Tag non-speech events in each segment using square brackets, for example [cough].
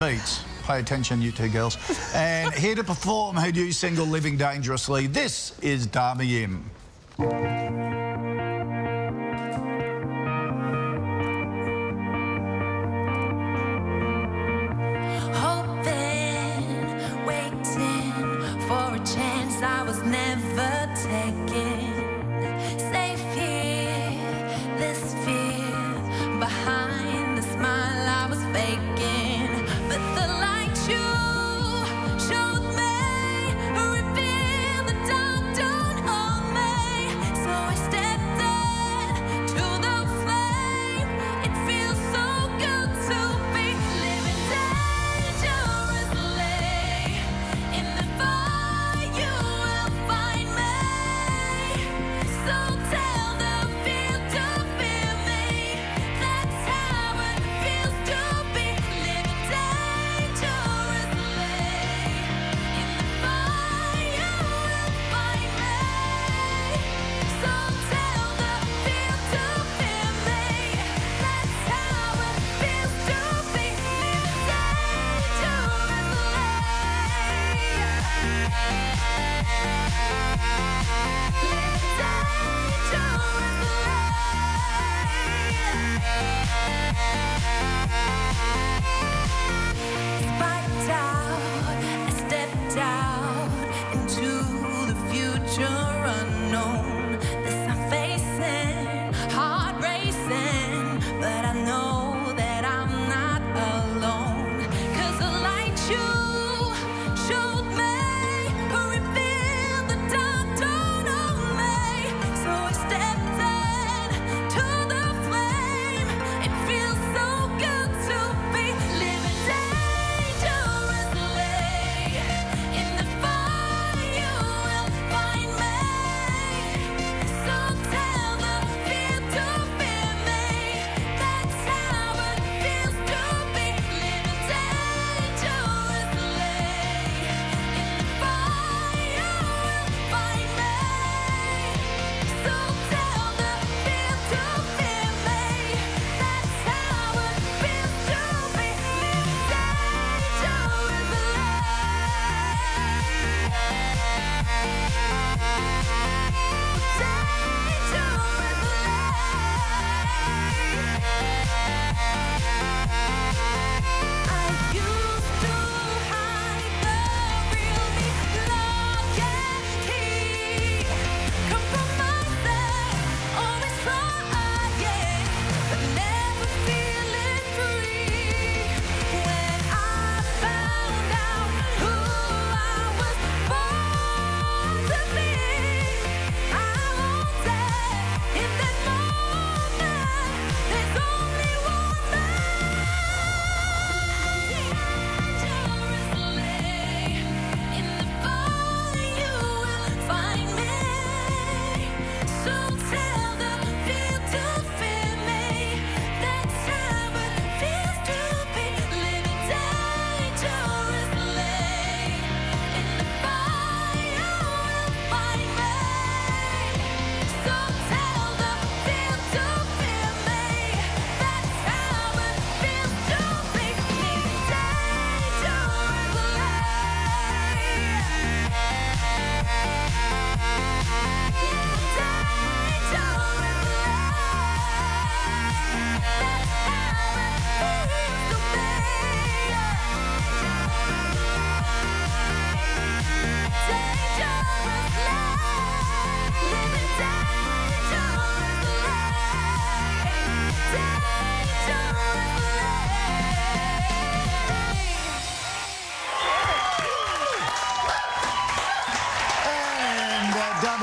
Beats. Pay attention, you two girls. and here to perform her new single, Living Dangerously, this is Dami Im. Hoping, waiting for a chance I was never taking.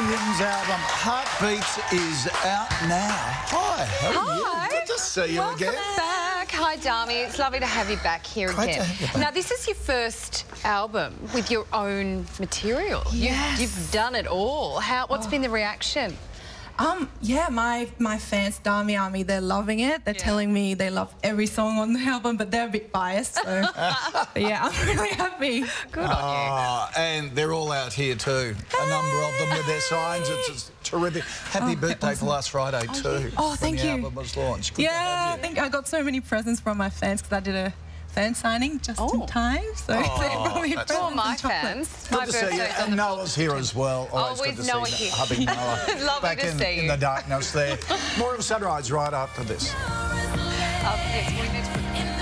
Im's album, Heartbeats, is out now. Hi, how are Hi. you? Good to see you Welcome again. back. Hi, Dami. It's lovely to have you back here Great to again. have you. Now, this is your first album with your own material. You- Yes. You've done it all. How? What's oh. been the reaction? Um, yeah, my my fans, Dami Army, they're loving it. They're telling me they love every song on the [laughs] album, but they're a bit biased. So, [laughs] yeah, I'm really happy. Good on you. Ah, and they're all out here too. A number of them with their signs. It's, it's terrific. Happy birthday for last Friday too. Oh, when thank the you. album was launched. Good to Yeah, I think I got so many presents from my fans because I did a fan signing just Oh. in time. So [laughs] they oh, brought me For presents my and chocolates. fans, Good my to see you. And Noah's here as well. Oh, Always with good to Noah see here. hubby [laughs] Noah. Lovely back to in, see in you. the darkness there. [laughs] More of Sunrise right after this. Up next, we need to